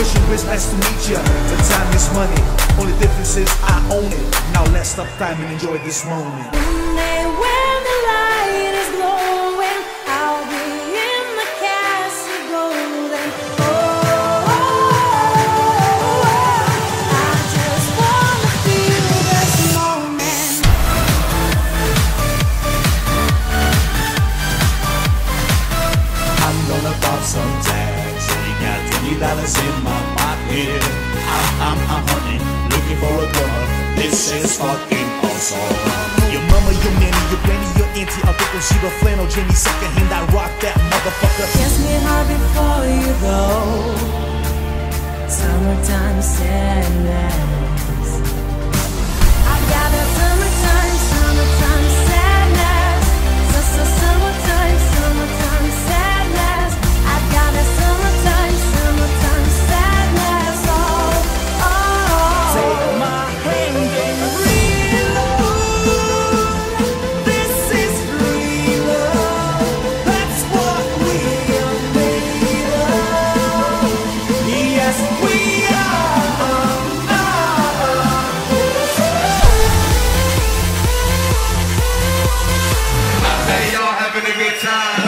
Rich, nice to meet ya. But time is money, only difference is I own it. Now let's stop time and enjoy this moment. One day when the light is glowing, I'll be in the castle golden. Oh, oh, oh, oh. I just wanna feel this moment. I'm gonna pop some tags. Only got twenty dollars in my pocket. I'm, I'm, I'm hunting, looking for a girl. This is fucking awesome. Your mama, your nanny, your granny, your auntie. I'll think when she the flannel, Jimmy second hand. I rock that motherfucker. Kiss me hard before you go. gonna get time.